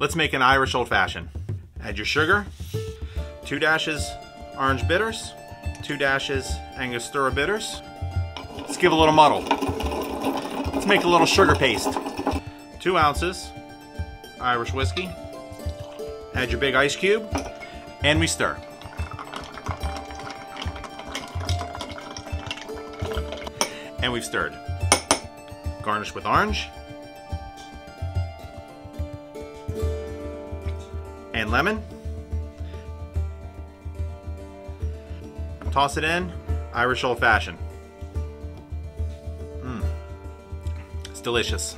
Let's make an Irish Old Fashioned. Add your sugar, two dashes orange bitters, two dashes Angostura bitters. Let's give a little muddle. Let's make a little sugar paste. Two ounces Irish whiskey. Add your big ice cube, and we stir. And we've stirred. Garnish with orange. And lemon. Toss it in. Irish old fashioned. Mmm. It's delicious.